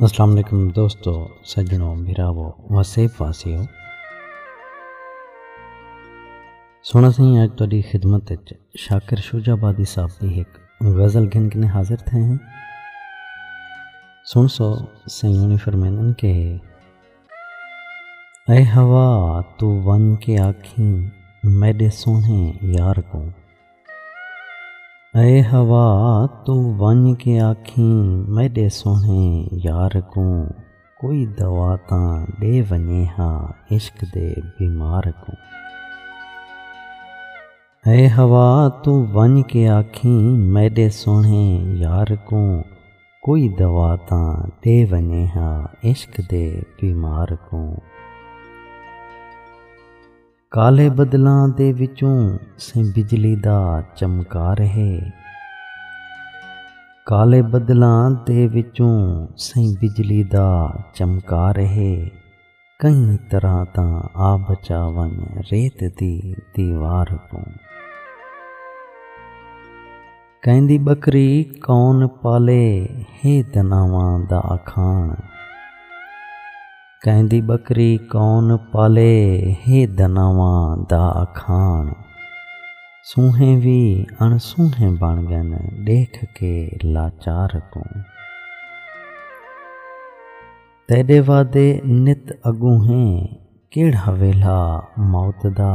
अस्सलाम वालेकुम दोस्तों सजनों भीरावो वसेब वासियों सोना सी अज थोड़ी खिदमत शाकिर शुजाबादी साहब की एक गज़ल गिन गिने हाजिर थे हैं। सुन सो सही फरमैन के ऐ हवा, तू वन के आखी, मेरे सोने यार को ऐ हवा, तू वन के आखी मेरे सोने यार को, कोई दवा ता दे वने हा, इश्क दे बीमार को। ऐ हवा, तू वन के आखी मेरे सोने यार को, कोई दवा ता दे वने हा, इश्क दे बीमार को। ਕਾਲੇ ਬਦਲਾਂ ਦੇ ਵਿੱਚੋਂ ਸੇ ਬਿਜਲੀ ਦਾ ਚਮਕਾ ਰਹੇ। ਕਾਲੇ ਬਦਲਾਂ ਦੇ ਵਿੱਚੋਂ ਸੇ ਬਿਜਲੀ ਦਾ ਚਮਕਾਰ ਰਹੇ। ਕਈ ਤਰ੍ਹਾਂ ਤਾਂ ਆ ਬਚਾਵਨ ਰੇਤ ਦੀ ਦੀਵਾਰ ਤੋਂ। ਕਹਿੰਦੀ ਬੱਕਰੀ ਕੌਣ ਪਾਲੇ ਹੈ ਤਨਾਵਾਂ ਦਾ ਅਖਾਣ। कहंदी बकरी, कौन पाले? हे दनावा दा खान सूहे भी अणसूहे बन गए देख के लाचार तू तेरे वादे नित अगू हैं केड़ा वेला मौत दा।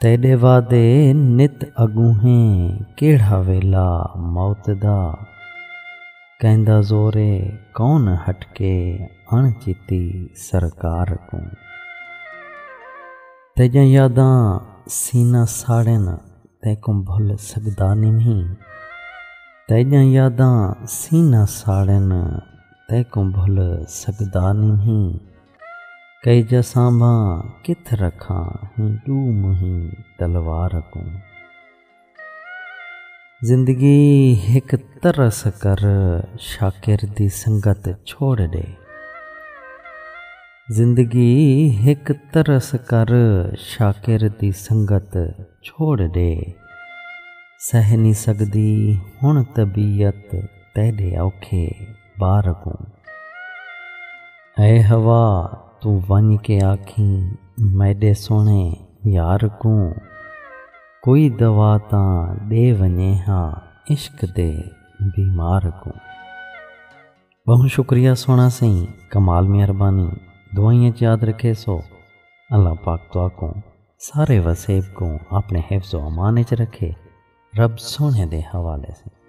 तेरे वादे नित अगू हैं केड़ा वेला मौत दा। कहंदा, जोरे, कौन हटके अणचिती सरकार को? तेजा यादा सीना साड़न तैको भुल सकदा नहीं तेजा यादा सीना साड़न तैको भुल सकदा नहीं कई जसांबा किथ रखा, ही डूम ही तलवार को? ਜ਼ਿੰਦਗੀ ਇੱਕ ਤਰਸ ਕਰ ਸ਼ਾਕਿਰ ਦੀ ਸੰਗਤ ਛੋੜ ਦੇ। ਜ਼ਿੰਦਗੀ ਇੱਕ ਤਰਸ ਕਰ ਸ਼ਾਕਿਰ ਦੀ ਸੰਗਤ ਛੋੜ ਦੇ। ਸਹਿ ਨਹੀਂ ਸਕਦੀ ਹੁਣ ਤਬੀਅਤ ਤੇਰੇ ਔਖੇ ਬਾਰ ਐ ਹਵਾ ਤੂੰ ਵਨ ਕੇ ਆਖੀ, ਮੈਦੇ ਸੋਹਣੇ ਯਾਰ ਕੋ कोई दवा ता दे वने हाँ इश्क दे बीमार को। बहुत शुक्रिया सोना सही कमाल मेहरबानी। दुआइयाँ याद रखे सो। अल्लाह पाक दुआ को, सारे वसेब को अपने हिफ्जो अमान च रखे। रब सोने दे हवाले से।